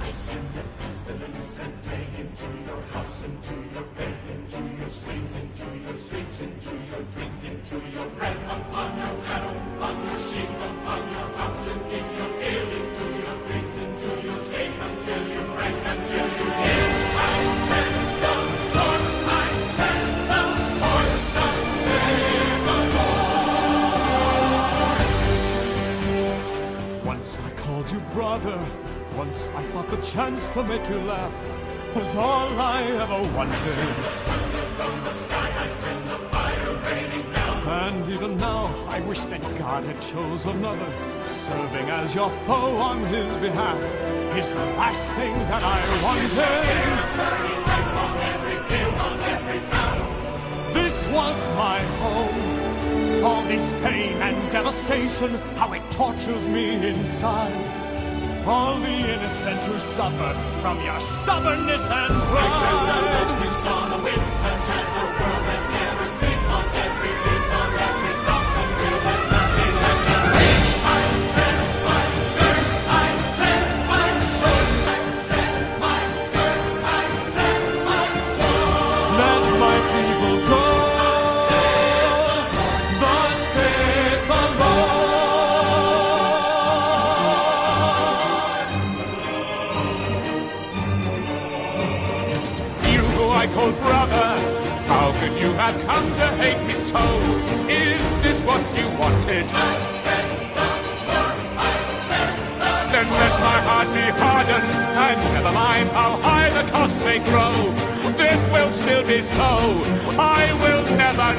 I send the pestilence and plague into your house, into your bed, into your streams, into your streets, into your drink, into your bread, upon your cattle, on your sheep, upon your oxen, brother. Once I thought the chance to make you laugh was all I ever wanted. Sky I down. And even now, I wish that God had chose another. Serving as your foe on his behalf is the last thing that I wanted. This was my home. All this pain and devastation, how it tortures me inside. All the innocent who suffer from your stubbornness and pride. I call brother, how could you have come to hate me so? Is this what you wanted? I send the I send the Then let my heart be hardened, and never mind how high the cost may grow. This will still be so. I will never